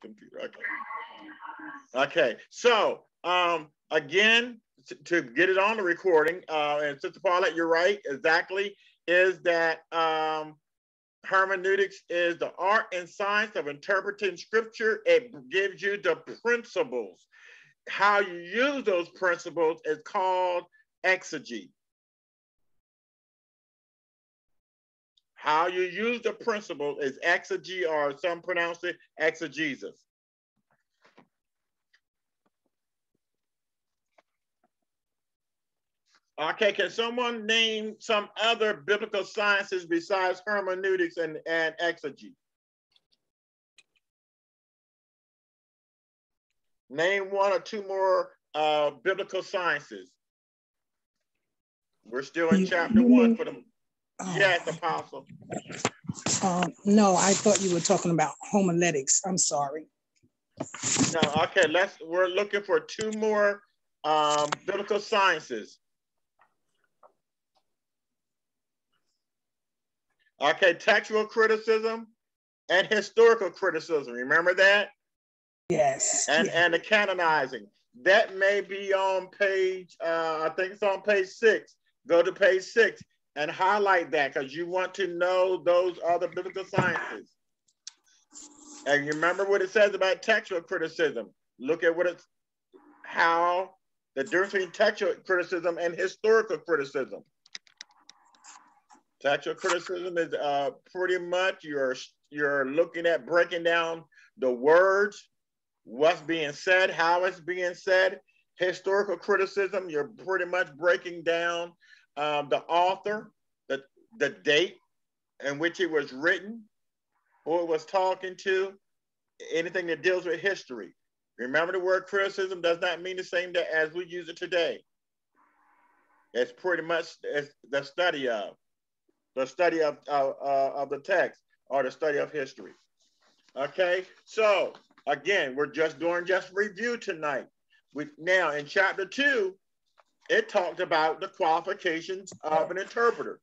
computer. Okay. Okay. So um, again, to, get it on the recording, uh, and Sister Paulette, you're right, exactly, is that um, hermeneutics is the art and science of interpreting scripture. It gives you the principles. How you use those principles is called exegy. How you use the principle is exegy, or some pronounce it exegesis. Okay, can someone name some other biblical sciences besides hermeneutics and, and exegy? Name one or two more uh, biblical sciences. We're still in chapter one for them. Oh. Yes, Apostle. Um, no, I thought you were talking about homiletics. I'm sorry. No, okay, let's we're looking for two more um, biblical sciences. Okay, textual criticism and historical criticism. Remember that? Yes. And and the canonizing. That may be on page, uh, I think it's on page six. Go to page six and highlight that because you want to know those other biblical sciences. And you remember what it says about textual criticism. Look at what it's how the difference between textual criticism and historical criticism. Textual criticism is uh, pretty much you're you're looking at breaking down the words, what's being said, how it's being said. Historical criticism, you're pretty much breaking down um, the author, the, the date in which it was written, who it was talking to, anything that deals with history. Remember the word criticism does not mean the same as we use it today. It's pretty much the study of, the study of, uh, uh, of the text or the study of history. Okay, so again, we're just doing just review tonight. We, now in chapter two, it talked about the qualifications of an interpreter.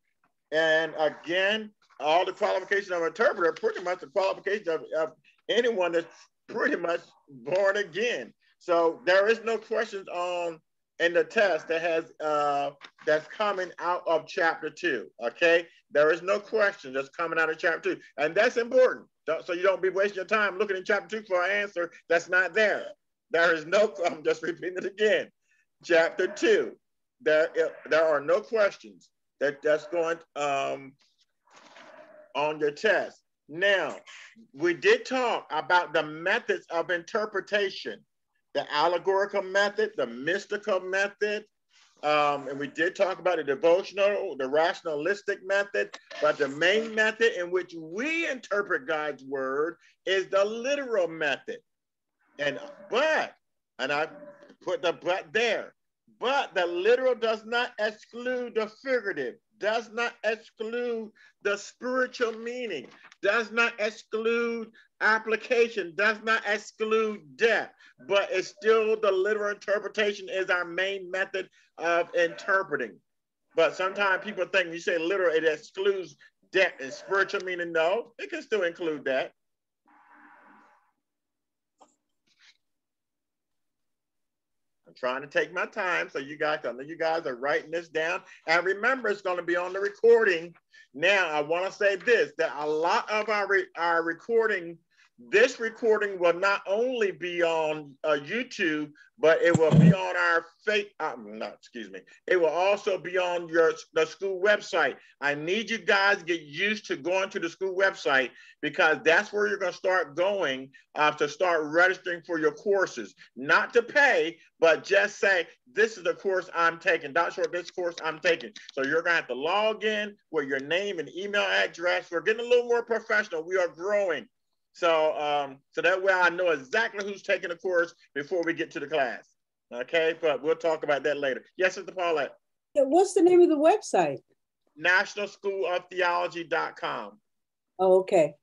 And again, all the qualifications of an interpreter, pretty much the qualifications of, of anyone that's pretty much born again. So there is no questions on in the test that has uh, that's coming out of chapter two. Okay, there is no question that's coming out of chapter two, and that's important. So you don't be wasting your time looking in chapter two for an answer that's not there. There is no. I'm just repeating it again chapter 2. There, there are no questions that that's going um, on your test. Now, we did talk about the methods of interpretation, the allegorical method, the mystical method, um, and we did talk about the devotional, the rationalistic method, but the main method in which we interpret God's word is the literal method. And but, and I put the but there. But the literal does not exclude the figurative, does not exclude the spiritual meaning, does not exclude application, does not exclude depth, but it's still the literal interpretation is our main method of interpreting. But sometimes people think you say literal, it excludes depth and spiritual meaning. No, it can still include that. Trying to take my time so you guys, I know you guys are writing this down. And remember, it's going to be on the recording. Now, I want to say this, that a lot of our, re our recording this recording will not only be on uh, YouTube, but it will be on our fake, um, not, excuse me, it will also be on your the school website. I need you guys get used to going to the school website because that's where you're going to start going uh, to start registering for your courses. Not to pay, but just say, this is the course I'm taking. Dr. Short, this course I'm taking. So you're going to have to log in with your name and email address. We're getting a little more professional. We are growing. So, um, so that way I know exactly who's taking the course before we get to the class. Okay, but we'll talk about that later. Yes, Mr. Paulette. What's the name of the website? nationalschooloftheology.com. Oh, okay.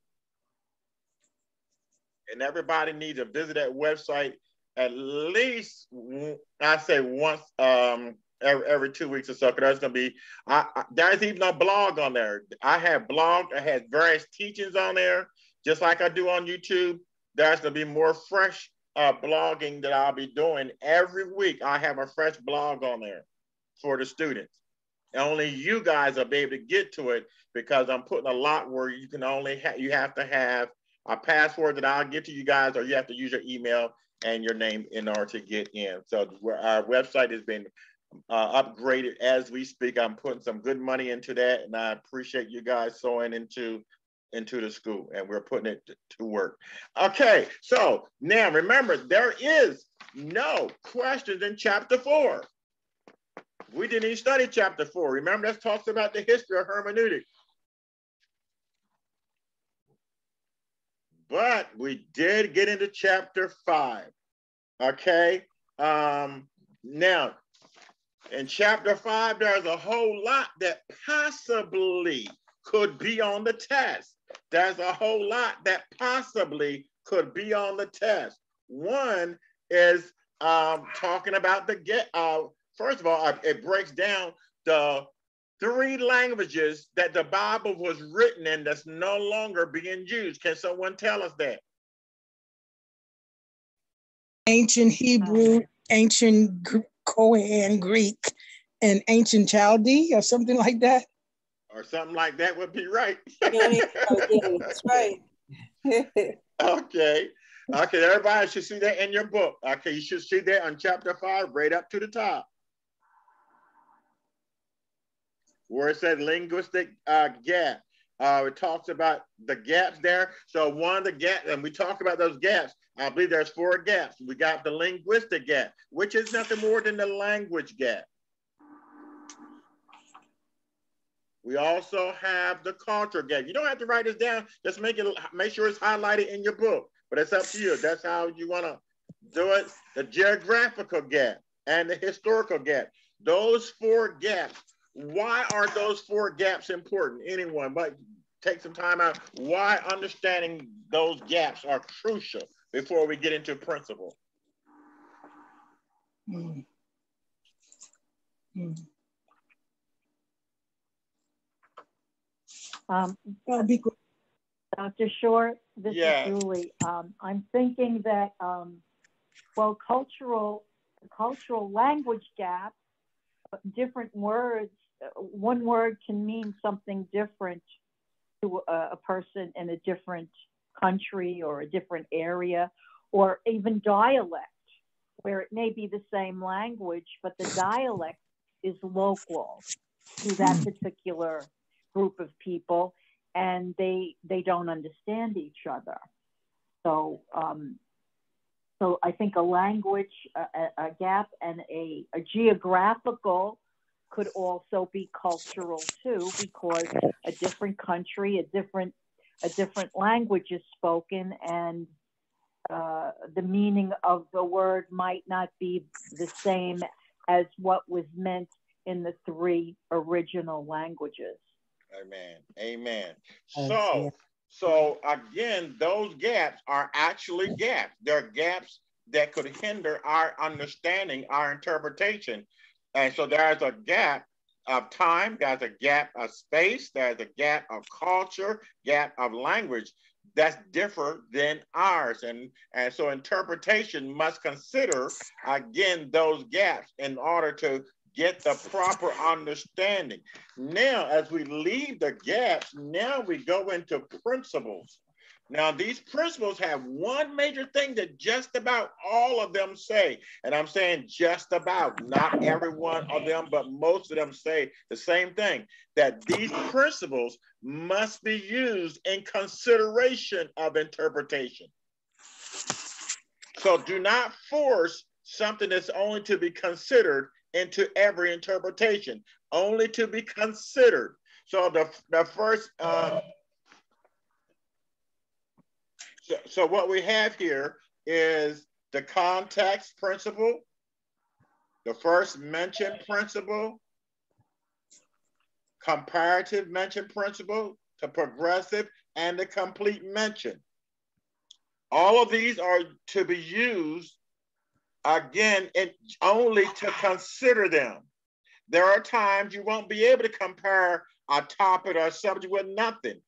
And everybody needs to visit that website at least, I say once um, every, every two weeks or so. Cause there's gonna be, I, I, there's even a blog on there. I have blog. I had various teachings on there just like I do on YouTube. there's going to be more fresh uh, blogging that I'll be doing every week. I have a fresh blog on there for the students. Only you guys will be able to get to it because I'm putting a lot where you can only have, you have to have a password that I'll give to you guys, or you have to use your email and your name in order to get in. So our website has been uh, upgraded as we speak. I'm putting some good money into that, and I appreciate you guys sowing into into the school, and we're putting it to work. Okay, so now remember, there is no questions in chapter four. We didn't even study chapter four. Remember, that talks about the history of hermeneutics. But we did get into chapter five. Okay. Um, now, in chapter five, there's a whole lot that possibly could be on the test. There's a whole lot that possibly could be on the test. One is um, talking about the get. Uh, first of all, it breaks down the three languages that the Bible was written in that's no longer being used. Can someone tell us that? Ancient Hebrew, ancient Koine Greek, and ancient Chaldee, or something like that. Or something like that would be right. That's right. okay. Okay, everybody should see that in your book. Okay, you should see that on chapter five, right up to the top. Where it says linguistic uh, gap. Uh, it talks about the gaps there. So one of the gaps, and we talk about those gaps. I believe there's four gaps. We got the linguistic gap, which is nothing more than the language gap. We also have the culture gap. You don't have to write this down. Just make it, make sure it's highlighted in your book. But it's up to you. That's how you want to do it. The geographical gap and the historical gap. Those four gaps. Why are those four gaps important? Anyone, but take some time out. Why understanding those gaps are crucial before we get into principle. Mm. Mm. Um, Dr. Short, this yeah. is Julie. Um, I'm thinking that, um, well, cultural, cultural language gap, different words, one word can mean something different to a, a person in a different country or a different area or even dialect, where it may be the same language, but the dialect is local to that hmm. particular group of people and they they don't understand each other. So um, so I think a language, a, a gap, and a, a geographical could also be cultural too, because a different country, a different a different language is spoken, and uh, the meaning of the word might not be the same as what was meant in the three original languages. Amen. Amen. So, so again, those gaps are actually gaps. They're gaps that could hinder our understanding, our interpretation. And so there's a gap of time, there's a gap of space, there's a gap of culture, gap of language that's different than ours. And, and so interpretation must consider, again, those gaps in order to get the proper understanding. Now, as we leave the gaps, now we go into principles. Now, these principles have one major thing that just about all of them say, and I'm saying just about, not every one of them, but most of them say the same thing that these principles must be used in consideration of interpretation. So, do not force something that's only to be considered into every interpretation, only to be considered. So, the, the first. Uh, so, so what we have here is the context principle, the first mention principle, comparative mention principle, the progressive, and the complete mention. All of these are to be used again it, only to consider them. There are times you won't be able to compare a topic or a subject with nothing.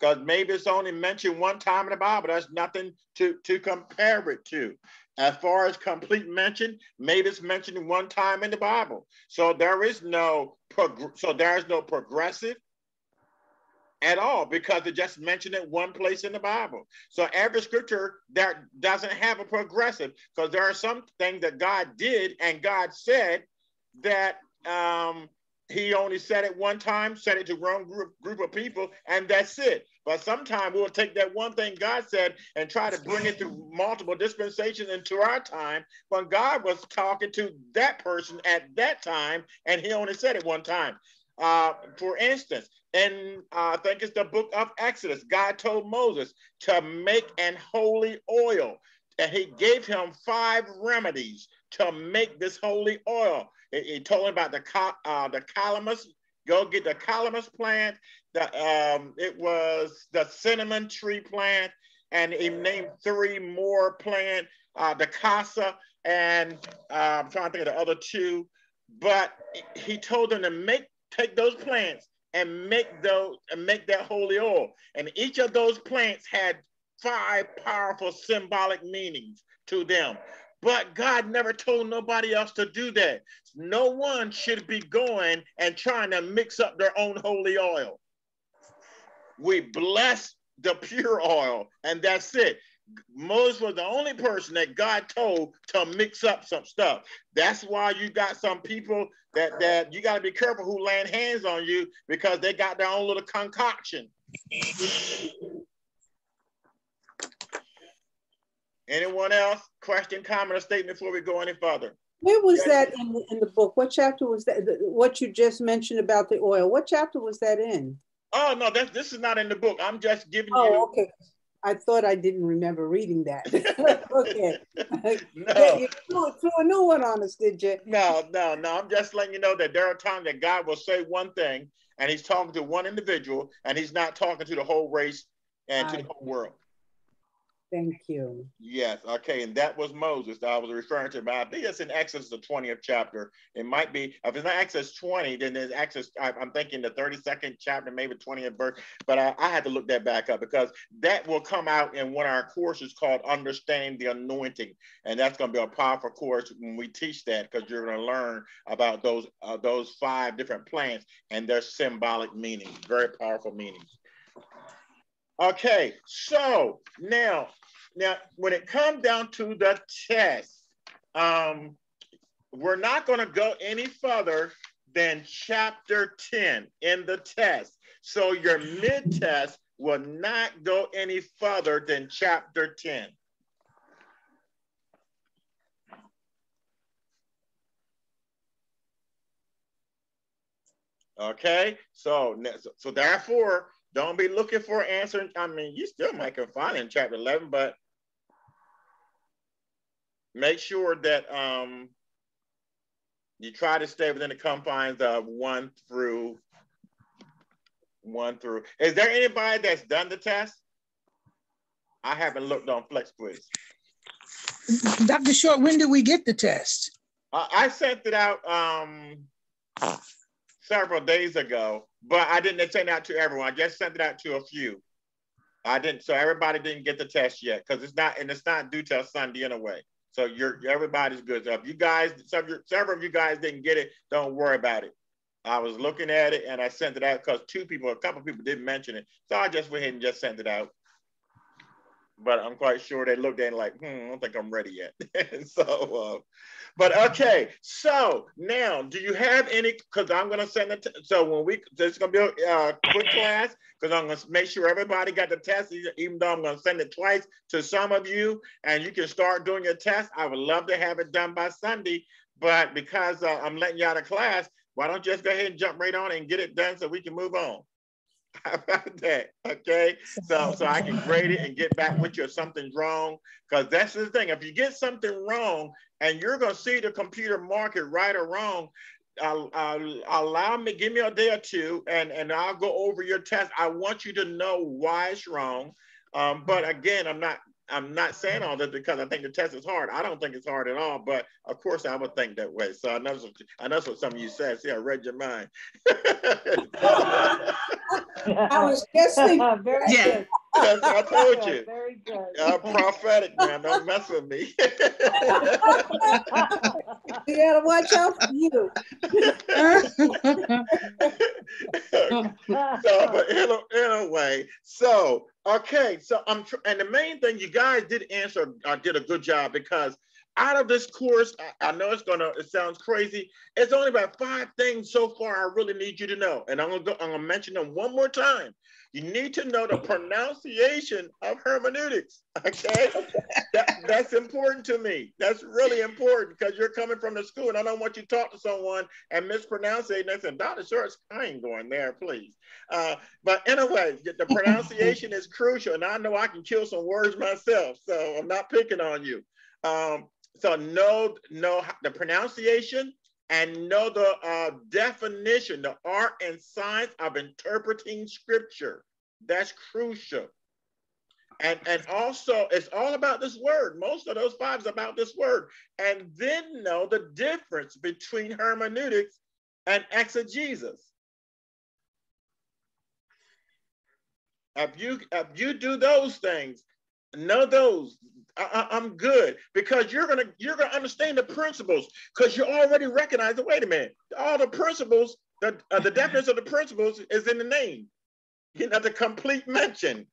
because maybe it's only mentioned one time in the Bible. That's nothing to, to compare it to. As far as complete mention, maybe it's mentioned one time in the Bible. So there is no so there is no progressive at all because it just mentioned it one place in the Bible. So every scripture that doesn't have a progressive because there are some things that God did and God said that um, he only said it one time, said it to one group, group of people, and that's it. But sometimes we'll take that one thing God said and try to bring it through multiple dispensations into our time when God was talking to that person at that time, and he only said it one time. Uh, for instance, in uh, I think it's the book of Exodus, God told Moses to make an holy oil, and he gave him five remedies to make this holy oil. He, told him about the uh, the calamus. Go get the calamus plant. The um, it was the cinnamon tree plant, and he named three more plant. Uh, the cassia, and uh, I'm trying to think of the other two. But he told them to make take those plants and make those and make that holy oil. And each of those plants had five powerful symbolic meanings to them. But God never told nobody else to do that. No one should be going and trying to mix up their own holy oil. We bless the pure oil, and that's it. Moses was the only person that God told to mix up some stuff. That's why you got some people that that you got to be careful who land hands on you because they got their own little concoction. Anyone else? Question, comment, or statement before we go any further? Where was that in the, in the book? What chapter was that? What you just mentioned about the oil? What chapter was that in? Oh no, that this is not in the book. I'm just giving oh, you. okay. I thought I didn't remember reading that. okay. no. You threw, threw a new one on us, did you? No, no, no. I'm just letting you know that there are times that God will say one thing and he's talking to one individual and he's not talking to the whole race and to the whole world. Thank you. Yes. Okay. And that was Moses that I was referring to. But I think it's in Exodus, the 20th chapter. It might be, if it's not Exodus 20, then there's Exodus, I, am thinking the 32nd chapter, maybe 20th verse. But I, I had to look that back up because that will come out in one of our courses called Understanding the Anointing. And that's going to be a powerful course when we teach that because you're going to learn about those, uh, those five different plants and their symbolic meanings, very powerful meanings. Okay, so now now, when it comes down to the test, um, we're not going to go any further than chapter 10 in the test. So your mid test will not go any further than chapter 10. Okay, so so therefore, don't be looking for an answer. I mean, you still might find in chapter 11, but make sure that um, you try to stay within the confines of one through one through. Is there anybody that's done the test? I haven't looked on Flex Quiz. Dr. Short, when did we get the test? Uh, I sent it out um, several days ago, but I didn't send it out to everyone. I just sent it out to a few. I didn't, so everybody didn't get the test yet because it's not, and it's not due till Sunday anyway. So you're everybody's good. So if you guys, several of you guys didn't get it, don't worry about it. I was looking at it and I sent it out because two people, a couple people didn't mention it. So I just went ahead and just sent it out. But I'm quite sure they looked at it like, hmm, I don't think I'm ready yet. so, uh, but okay. So now, do you have any? Because I'm gonna send it. So when we, is gonna be a uh, quick class because I'm going to make sure everybody got the test, even though I'm going to send it twice to some of you, and you can start doing your test. I would love to have it done by Sunday, but because uh, I'm letting you out of class, why don't you just go ahead and jump right on and get it done so we can move on? How about that? Okay, so so I can grade it and get back with you if something's wrong. Because that's the thing. If you get something wrong and you're gonna see the computer mark it right or wrong, I'll, I'll, allow me, give me a day or two, and, and I'll go over your test. I want you to know why it's wrong. Um, but again, I'm not I'm not saying all this because I think the test is hard. I don't think it's hard at all, but of course I would think that way. So I know what, I know what some of you said. See, I read your mind. I was just thinking. Very yeah. Good. Yes, I told you. Very good. I'm prophetic, man. Don't mess with me. you gotta watch out for you. so, but in a, in a way, so okay, so I'm and the main thing you guys did answer, uh, did a good job because out of this course, I, I, know it's gonna, it sounds crazy. It's only about five things so far I really need you to know. And I'm gonna go, I'm gonna mention them one more time. You need to know the pronunciation of hermeneutics. Okay, that, that's important to me. That's really important because you're coming from the school, and I don't want you to talk to someone and mispronounce it. And they say, Dr. Shorts, I ain't going there, please. Uh, but anyway, the pronunciation is crucial, and I know I can kill some words myself, so I'm not picking on you. Um, so know know the pronunciation and know the uh, definition, the art and science of interpreting scripture. That's crucial. And, and also, it's all about this word. Most of those five is about this word. And then know the difference between hermeneutics and exegesis. If you, if you do those things, know those, I, am good. Because you're gonna you're gonna understand the principles. Because you already recognize the wait a minute all the principles the uh, the definition of the principles is in the name. You know the complete mention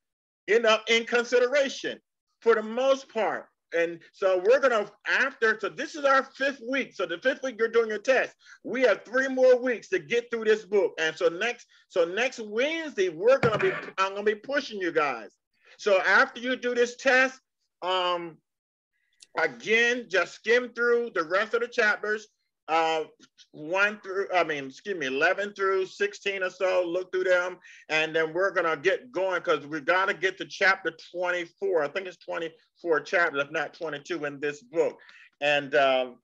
you know in consideration for the most part. And so we're gonna after so this is our fifth week. So the fifth week you're doing your test. We have three more weeks to get through this book. And so next so next wednesday we're gonna be i'm gonna be pushing you guys. So after you do this test um, again, just skim through the rest of the chapters, uh, one through, I mean, excuse me, 11 through 16 or so, look through them. And then we're going to get going because we've got to get to chapter 24. I think it's 24 chapters, if not 22 in this book. And, um,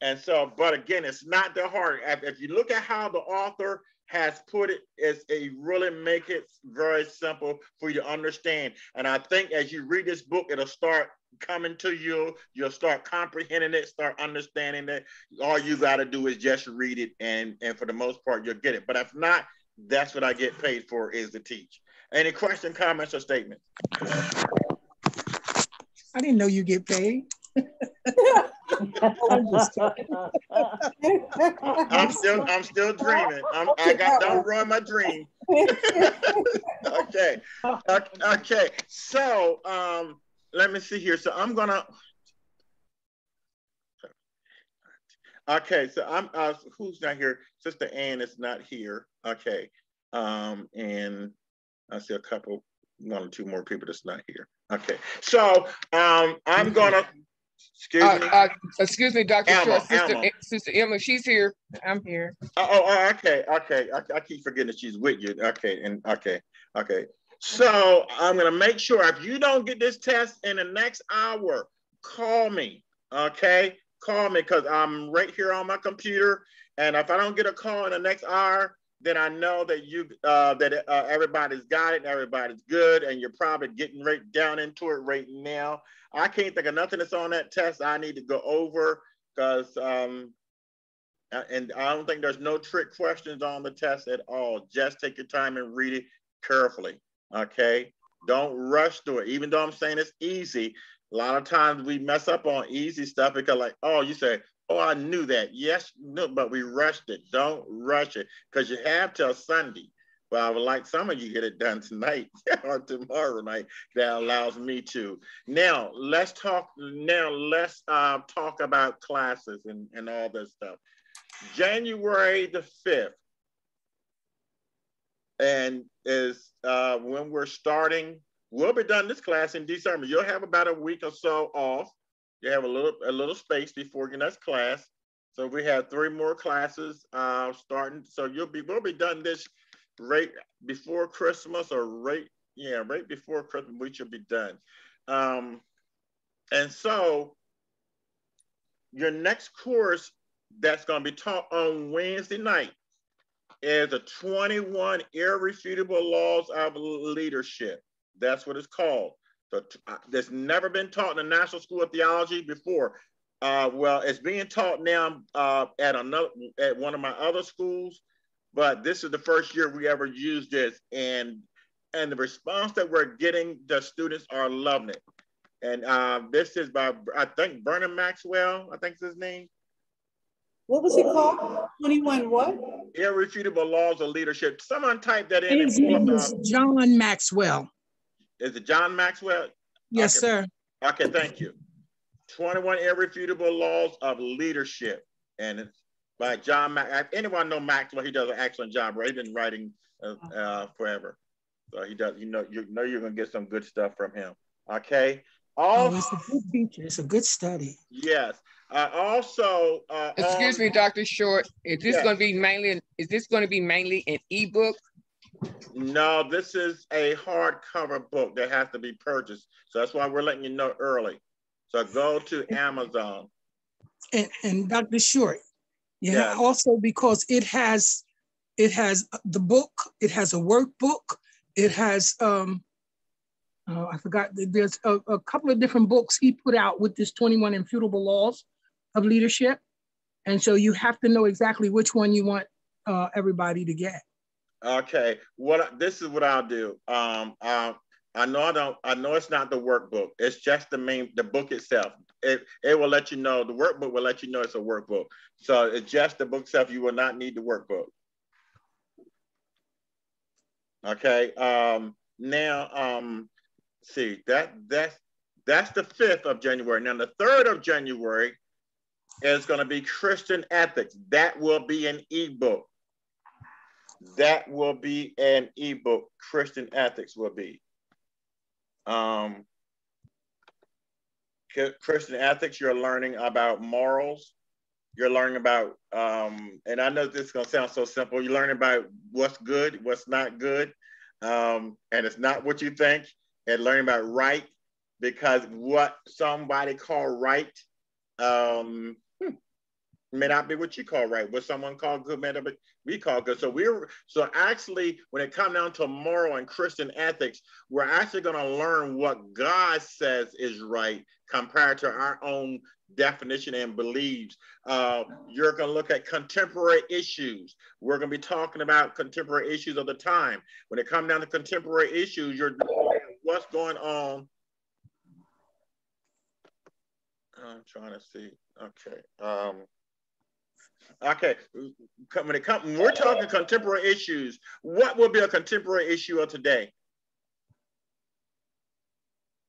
and so, but again, it's not that hard. If you look at how the author has put it as a really make it very simple for you to understand. And I think as you read this book, it'll start coming to you. You'll start comprehending it, start understanding it. All you got to do is just read it, and and for the most part, you'll get it. But if not, that's what I get paid for is to teach. Any question, comments, or statements? I didn't know you get paid. I'm still I'm still dreaming. I'm, I got don't ruin my dream. okay. Okay. So um let me see here. So I'm gonna Okay, so I'm uh who's not here? Sister Ann is not here. Okay. Um and I see a couple one or two more people that's not here. Okay. So um I'm gonna Excuse uh, me. Uh, excuse me, Dr. Emma, Short, Sister, Emma. Sister Emma, she's here. I'm here. Oh, oh, oh okay, okay. I, I, keep forgetting that she's with you. Okay, and okay, okay. So I'm gonna make sure if you don't get this test in the next hour, call me. Okay, call me because I'm right here on my computer. And if I don't get a call in the next hour, then I know that you uh, that uh, everybody's got it, everybody's good, and you're probably getting right down into it right now. I can't think of nothing that's on that test I need to go over because, um, and I don't think there's no trick questions on the test at all. Just take your time and read it carefully. Okay. Don't rush through it. Even though I'm saying it's easy, a lot of times we mess up on easy stuff because, like, oh, you say, oh, I knew that. Yes, no, but we rushed it. Don't rush it because you have till Sunday. But I would like some of you get it done tonight or tomorrow night. That allows me to. Now let's talk. Now let's uh, talk about classes and, and all this stuff. January the fifth, and is uh, when we're starting. We'll be done this class in December. You'll have about a week or so off. You have a little a little space before your next class. So we have three more classes uh, starting. So you'll be we'll be done this right before Christmas or right, yeah, right before Christmas, we should be done. Um, and so your next course that's going to be taught on Wednesday night is the 21 irrefutable laws of leadership. That's what it's called. So uh, that's never been taught in the National School of Theology before. Uh, well, it's being taught now uh, at another at one of my other schools, but this is the first year we ever used this, and and the response that we're getting, the students are loving it. And uh, this is by I think Vernon Maxwell, I think is his name. What was it called? 21 what? Irrefutable Laws of Leadership. Someone type that in. His name is John Maxwell. Is it John Maxwell? Yes, okay. sir. Okay, thank you. 21 Irrefutable Laws of Leadership. And it's by John Max. Anyone know Maxwell? He does an excellent job, right? He's been writing uh, uh, forever. So he does, you know, you know you're gonna get some good stuff from him. Okay. Also, oh, it's a good teacher. It's a good study. Yes. Uh, also, uh, excuse me, Dr. Short. Is this yes. going to be mainly? Is this going to be mainly an ebook? No, this is a hardcover book that has to be purchased. So that's why we're letting you know early. So go to Amazon. And, and Dr. Short, yeah, yes. also because it has it has the book, it has a workbook, it has um uh, I forgot there's a, a, couple of different books he put out with this 21 Irrefutable Laws of Leadership. And so you have to know exactly which one you want uh, everybody to get. Okay, what this is what I'll do. Um, uh, I know I don't. I know it's not the workbook. It's just the main the book itself. It it will let you know. The workbook will let you know it's a workbook. So it's just the book itself. You will not need the workbook. Okay. Um, now, um, see that that's that's the fifth of January. Now the third of January is going to be Christian ethics. That will be an ebook that will be an ebook. Christian ethics will be. Um, Christian ethics, you're learning about morals. You're learning about, um, and I know this is gonna sound so simple. You're learning about what's good, what's not good, um, and it's not what you think. And learning about right, because what somebody call right um, may not be what you call right. What someone called good may not be we call good. So we're so actually when it comes down to moral and Christian ethics, we're actually going to learn what God says is right compared to our own definition and beliefs. Uh, you're going to look at contemporary issues. We're going to be talking about contemporary issues of the time. When it comes down to contemporary issues, you're what's going on. I'm trying to see. Okay. Um, Okay, when it comes, we're talking contemporary issues. What will be a contemporary issue of today?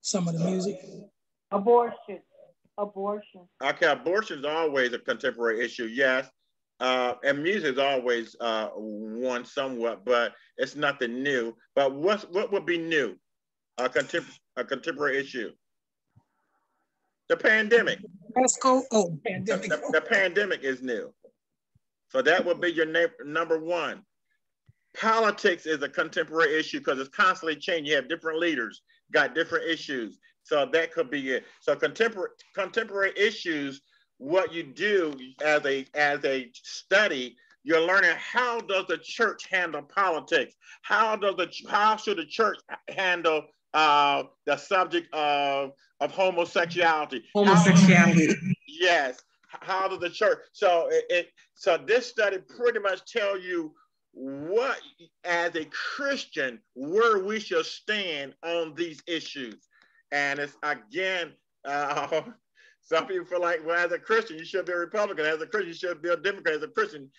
Some of the music. Abortion. Abortion. Okay, abortion is always a contemporary issue. Yes, uh, and music is always uh, one somewhat, but it's nothing new. But what what would be new? A, contem- a contemporary issue. The pandemic. Let's go. Oh, pandemic. The, the, the pandemic is new. So that would be your number one. Politics is a contemporary issue because it's constantly changing. You have different leaders, got different issues. So that could be it. So contemporary contemporary issues, what you do as a as a study, you're learning how does the church handle politics? How does the how should the church handle uh, the subject of of homosexuality? Homosexuality. How, yes how does the church so it, it, so this study pretty much tell you what as a christian where we should stand on these issues. And it's again uh, some people feel like well as a christian you should be a republican. As a christian you should be a democrat. As a christian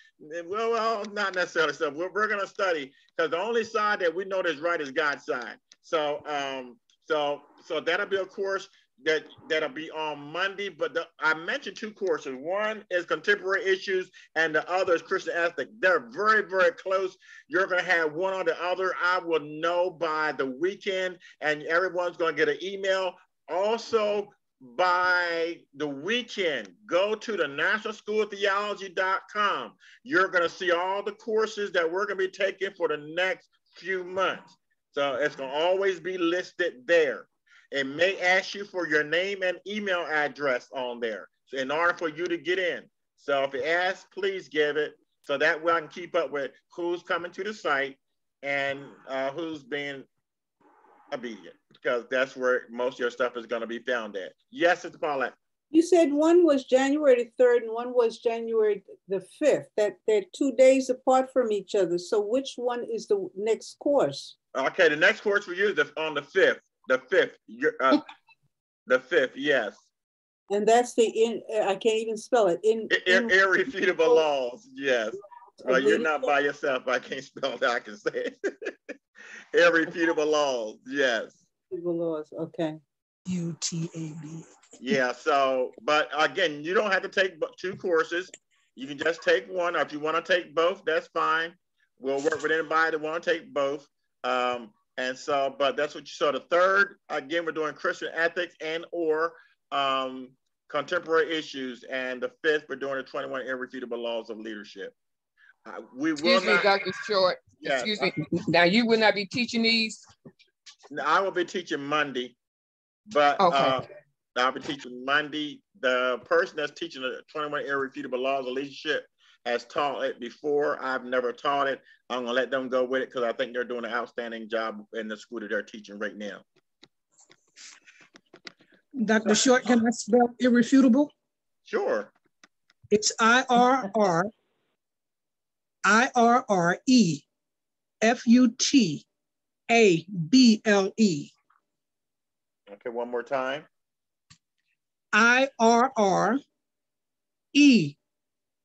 well, well not necessarily. So we're, we're going to study because the only side that we know that's right is god's side. So um so so that'll be a course that that'll be on Monday. But the, I mentioned two courses. One is contemporary issues, and the other is Christian ethic. They're very very close. You're to have one or the other. I will know by the weekend, and everyone's to get an email. Also, by the weekend, go to the National School of Theology.com. You're going to see all the courses that we're going to be taking for the next few months. So it's going to always be listed there. It may ask you for your name and email address on there in order for you to get in. So if it asks, please give it so that way I can keep up with who's coming to the site and uh, who's being obedient because that's where most of your stuff is going to be found at. Yes, it's Paulette. You said one was January the 3rd and one was January the 5th. That they're two days apart from each other. So which one is the next course? Okay, the next course for you is on the 5th. The 5th. Uh, the 5th, yes. And that's the in I can't even spell it. In, in irrefutable laws, yes. Well, you're not by yourself. I can't spell that. I can say it. irrefutable laws, yes. Irrefutable laws, okay. U T A B yeah. So, but again, you don't have to take two courses. You can just take one. Or if you want to take both, that's fine. We'll work with anybody that want to take both. Um, and so, but that's what you saw. The third, again, we're doing Christian ethics and or um, contemporary issues. And the fifth, we're doing the 21 irrefutable laws of leadership. Uh, we Excuse will me, not, Dr. Short. Yeah, Excuse me. Now, you will not be teaching these? I will be teaching Monday, but okay. uh, I'll be teaching Monday. The person that's teaching the 21 irrefutable laws of leadership has taught it before. I've never taught it. I'm gonna let them go with it because I think they're doing an outstanding job in the school that they're teaching right now. Dr. Short, can I spell irrefutable? Sure. It's I R R I R R E F U T A B L E. Okay, one more time. I R R E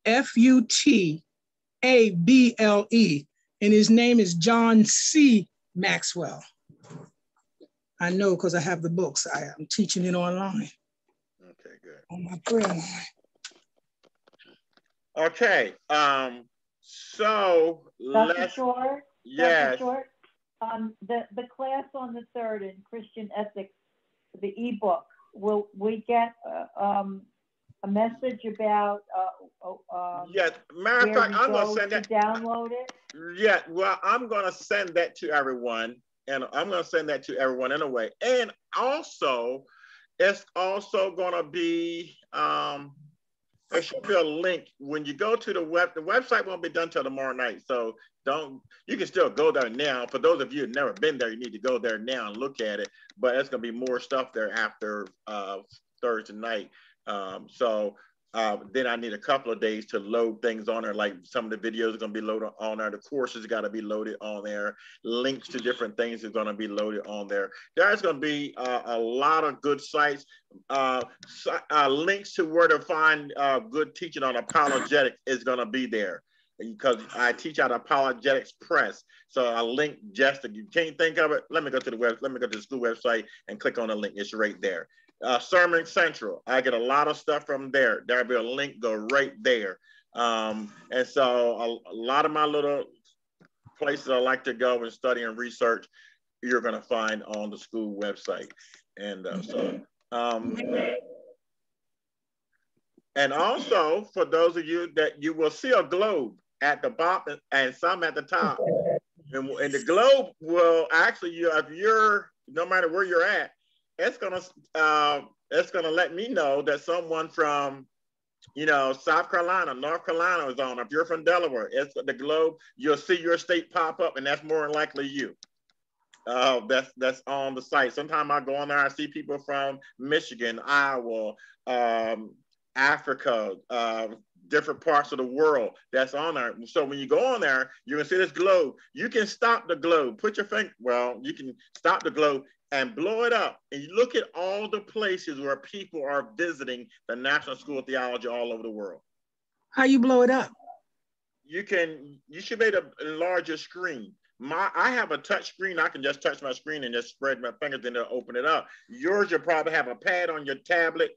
F U T A B L E. And his name is John C. Maxwell. I know because I have the books. I am teaching it online. Okay, good. On my prayer line. Okay. Um, so Dr. let's Short, yes. Dr. Short, um, the, the class on the third in Christian ethics, the ebook, will we get uh, um, a message about? Uh, uh, um, yeah, matter of fact, I'm going to send that. Download it. Yeah, well, I'm going to send that to everyone, and I'm going to send that to everyone anyway. And also, it's also going to be. Um, there should be a link when you go to the web. The website won't be done till tomorrow night, so don't. You can still go there now. For those of you who've never been there, you need to go there now and look at it. But it's gonna be more stuff there after uh, Thursday night. Um, so uh, then I need a couple of days to load things on there. Like some of the videos are going to be loaded on there. The courses got to be loaded on there. Links to different things are going to be loaded on there. There's going to be uh, a lot of good sites. Uh, uh, links to where to find uh, good teaching on apologetics is going to be there because I teach at Apologetics Press. So I link just if you can't think of it, let me go to the web, let me go to the school website and click on the link. It's right there uh, Sermon Central. I get a lot of stuff from there. There'll be a link go right there. Um, and so a, a, lot of my little places I like to go and study and research, you're going to find on the school website. And uh, so, um, and also for those of you that you will see a globe at the bottom and some at the top. And, and the globe will actually, you if you're no matter where you're at, it's gonna uh, it's gonna let me know that someone from you know South Carolina, North Carolina is on. If you're from Delaware, it's the globe. You'll see your state pop up, and that's more than likely you. Uh, that's that's on the site. Sometimes I go on there, I see people from Michigan, Iowa, um, Africa, uh, different parts of the world that's on there. So when you go on there, you can see this globe. You can stop the globe. Put your finger. Well, you can stop the globe and blow it up. And you look at all the places where people are visiting the National School of Theology all over the world. How you blow it up? You can, you should be able to enlarge your screen. My, I have a touch screen. I can just touch my screen and just spread my fingers and it'll open it up. Yours, you probably have a pad on your tablet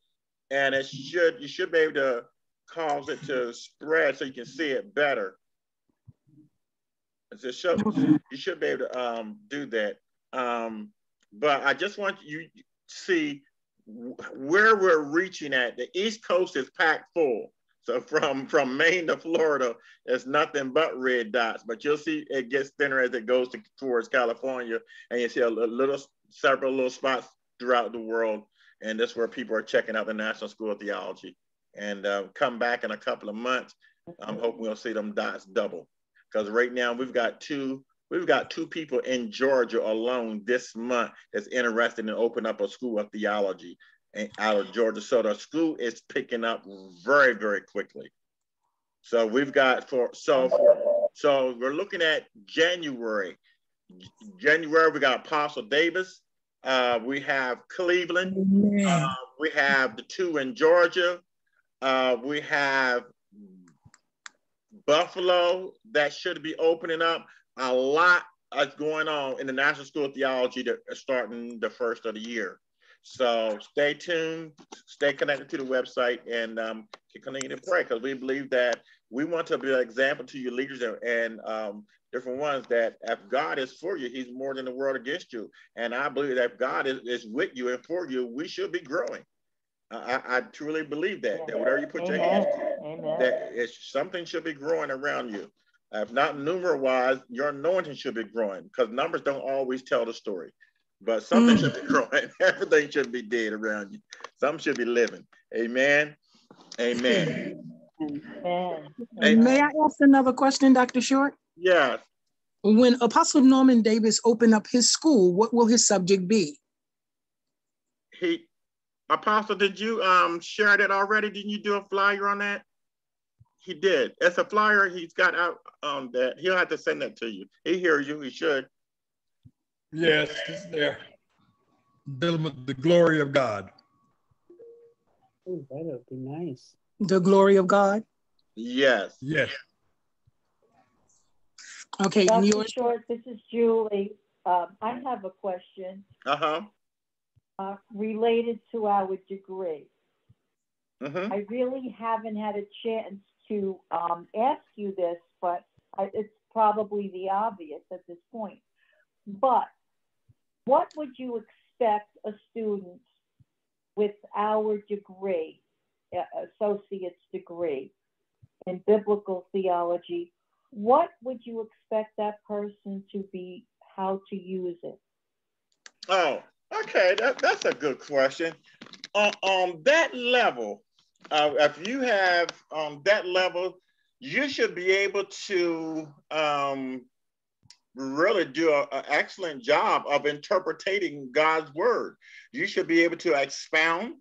and it should, you should be able to cause it to spread so you can see it better. So show, you should be able to um, do that. Um, but I just want you to see where we're reaching at. The East Coast is packed full. So from, from Maine to Florida, it's nothing but red dots. But you'll see it gets thinner as it goes to, towards California, and you see a, a little, several little spots throughout the world. And that's where people are checking out the National School of Theology. And uh, come back in a couple of months. I'm hoping we'll see them dots double. Because right now we've got two We've got two people in Georgia alone this month that's interested in opening up a school of theology out of Georgia. So the school is picking up very, very quickly. So we've got for so for, so we're looking at January. January we got Apostle Davis. Uh, we have Cleveland. Uh, we have the two in Georgia. Uh, we have Buffalo that should be opening up. A lot is going on in the National School of Theology that starting the first of the year. So stay tuned, stay connected to the website, and um, continue to pray because we believe that we want to be an example to your leaders and, um, different ones that if God is for you, He's more than the world against you. And I believe that if God is, is with you and for you, we should be growing. I, I truly believe that, that whatever you put Amen. your hands to, Amen. that it's, something should be growing around you. If not number wise, your anointing should be growing because numbers don't always tell the story. But something mm. should be growing. Everything should be dead around you. Something should be living. Amen. Amen. Amen. May I ask another question, Dr. Short? Yes. When Apostle Norman Davis opened up his school, what will his subject be? He, Apostle, did you um share that already? Didn't you do a flyer on that? He did. It's a flyer he's got out on that. He'll have to send that to you. He hears you. He should. Yes, it's there. Dealing with the glory of God. Oh, that would be nice. The glory of God? Yes. Yes. Okay, Dr. Yours? Short, this is Julie. Uh, I have a question. Uh-huh. Uh, related to our degree. Mm-hmm. I really haven't had a chance to um, ask you this, but I, it's probably the obvious at this point. But what would you expect a student with our degree, associate's degree in biblical theology, what would you expect that person to be, how to use it? Oh, okay, that, that's a good question. Uh, on that level, uh, if you have um, that level, you should be able to um, really do an excellent job of interpreting God's word. You should be able to expound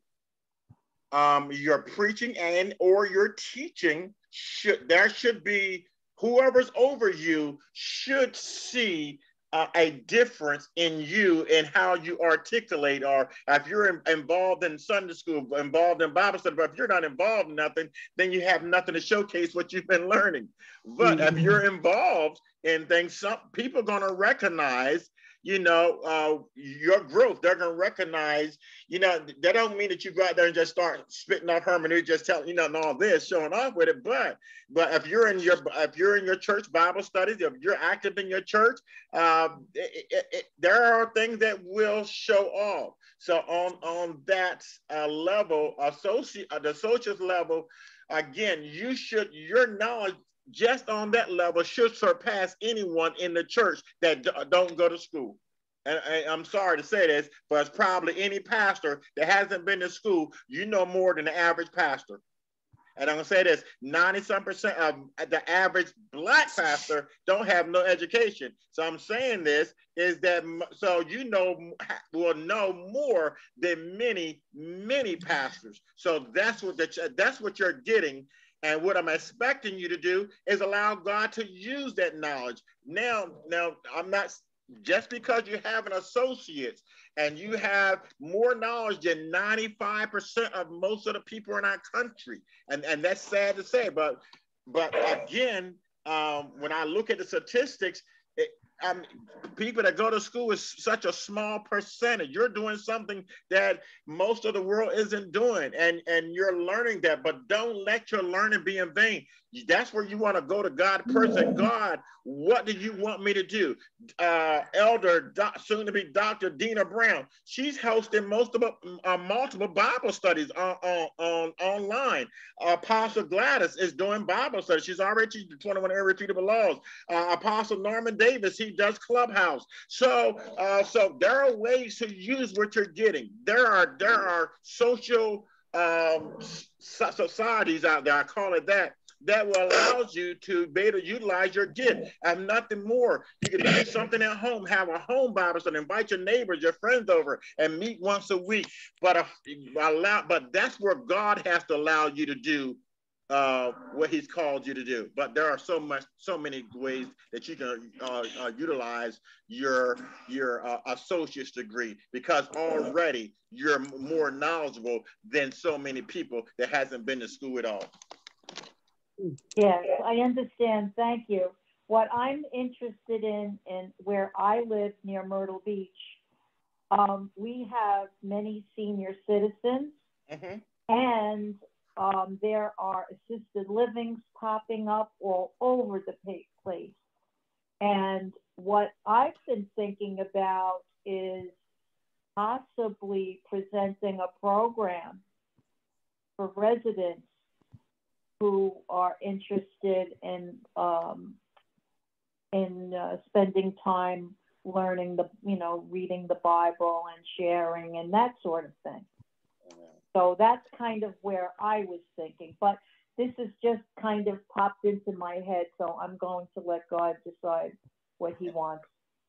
um, your preaching and or your teaching. Should there should be whoever's over you should see uh, a difference in you and how you articulate or if you're in, involved in sunday school involved in bible study but if you're not involved in nothing then you have nothing to showcase what you've been learning but mm-hmm. if you're involved in things some people going to recognize you know, uh, your growth. They're gonna recognize, you know, that don't mean that you go out there and just start spitting off hermeneutic, just telling, you know, and all this, showing off with it. But but if you're in your if you're in your church Bible studies, if you're active in your church, uh, it, it, it, there are things that will show off. So on on that uh, level, associate uh, the associate level, again, you should your knowledge just on that level should surpass anyone in the church that uh, don't go to school. And I, am sorry to say this, but it's probably any pastor that hasn't been to school, you know more than the average pastor. And I'm gonna say this: 90 some percent of the average black pastor don't have no education. So I'm saying this is that so you know will know more than many many pastors. So that's what the, that's what you're getting and what I'm expecting you to do is allow God to use that knowledge. Now, now I'm not just because you have an associate and you have more knowledge than 95% of most of the people in our country. And, and that's sad to say, but but again, um, when I look at the statistics, I mean, people that go to school is such a small percentage. You're doing something that most of the world isn't doing, and and you're learning that. But don't let your learning be in vain. That's where you want to go to God person. God, what do you want me to do? Uh, Elder, soon to be Dr. Dina Brown. She's hosting most of uh, multiple Bible studies on, on, on online. Apostle Gladys is doing Bible studies. She's already 21 irrefutable laws. Uh, Apostle Norman Davis, he does Clubhouse. So, uh, so there are ways to use what you're getting. There are there are social um, societies out there, I call it that, that will allows you to be able to utilize your gift and nothing more. You can do something at home, have a home Bible study, invite your neighbors, your friends over, and meet once a week. But uh, allow, but that's where God has to allow you to do uh, what He's called you to do. But there are so much, so many ways that you can uh, uh, utilize your your uh, associate's degree because already you're more knowledgeable than so many people that hasn't been to school at all. Yes, I understand. Thank you. What I'm interested in, in where I live near Myrtle Beach, um, we have many senior citizens, mm-hmm. and um, there are assisted livings popping up all over the place. And what I've been thinking about is possibly presenting a program for residents who are interested in um, in uh, spending time learning the you know reading the Bible and sharing and that sort of thing. So that's kind of where I was thinking, but this has just kind of popped into my head. So I'm going to let God decide what He wants.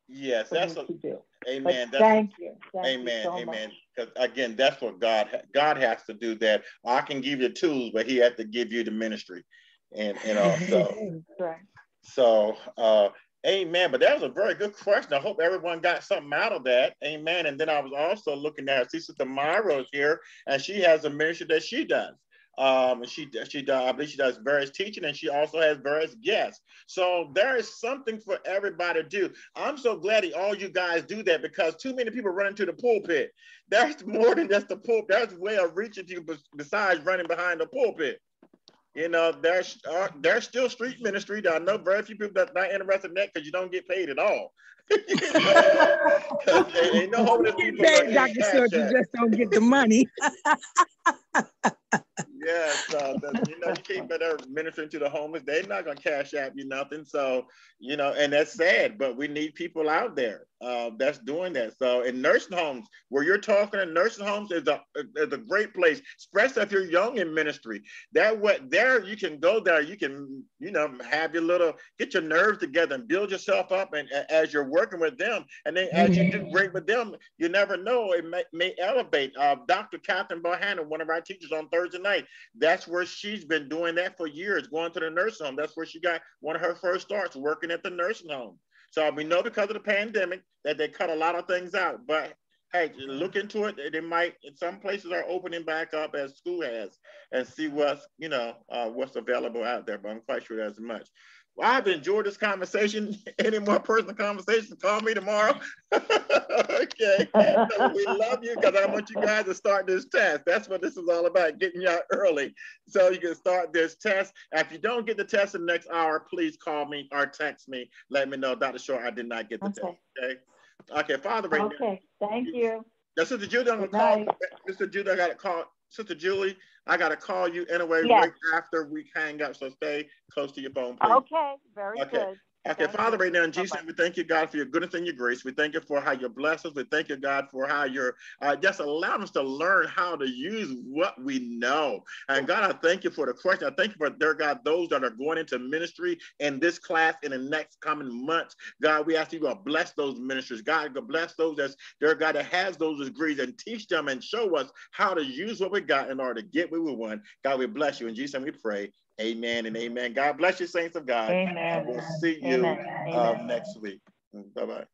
Yes, that's a, to do. Amen. thank you. Thank amen. You so amen. Because again, that's what God God has to do. That I can give you tools, but He has to give you the ministry, and and also. right. So, uh, amen. But that was a very good question. I hope everyone got something out of that. Amen. And then I was also looking at Sister Myra here, and she has a ministry that she does. Um, she she does, I believe she does various teaching, and she also has various guests. So there is something for everybody to do. I'm so glad that all you guys do that because too many people run into the pulpit. That's more than just the pulpit. There's a way of reaching you besides running behind the pulpit. You know, there's uh, there's still street ministry. I know very few people that not interested in that because you don't get paid at all. Ain't no homeless people. Sir, you just don't get the money. yes, uh, the, you know, you can't better ministering to the homeless. They're not gonna cash out you nothing. So, you know, and that's sad, but we need people out there uh, that's doing that. So in nursing homes, where you're talking in nursing homes is a is a great place, especially if you're young in ministry. That what there you can go there, you can, you know, have your little get your nerves together and build yourself up and as you're working with them. And then as you do mm-hmm. great with them, you never know, it may, may elevate. Uh, Dr. Catherine Bohannon, one of our teachers on Thursday night, that's where she's been doing that for years, going to the nursing home. That's where she got one of her first starts working at the nursing home. So we know because of the pandemic that they cut a lot of things out. But hey, look into it. They might, some places are opening back up as school has, and see what's you know uh, what's available out there. But I'm quite sure there's much. Well, I've enjoyed this conversation. Any more personal conversations, call me tomorrow. okay. So we love you because I want you guys to start this test. That's what this is all about, getting you out early so you can start this test. If you don't get the test in the next hour, please call me or text me. Let me know, Dr. Short, I did not get the okay. test. Okay. Okay, Father, right okay. now. Okay, thank you. Now, Sister Judy, I'm going to call. Mr. Judy, I got to call. Sister Julie, I got to call you anyway yes. right after we hang up. So stay close to your phone, please. Okay, very okay. good. Okay, Father, right now in Jesus' name, we thank you, God, for your goodness and your grace. We thank you for how you bless us. We thank you, God, for how you're uh, just allowing us to learn how to use what we know. And God, I thank you for the question. I thank you for, dear God, those that are going into ministry in this class in the next coming months. God, we ask you to bless those ministers. God, bless those that's, dear God, that has those degrees and teach them and show us how to use what we got in order to get what we want. God, we bless you. In Jesus' name we pray. Amen and amen. God bless you, saints of God. Amen. We'll see you uh, next week. Bye bye.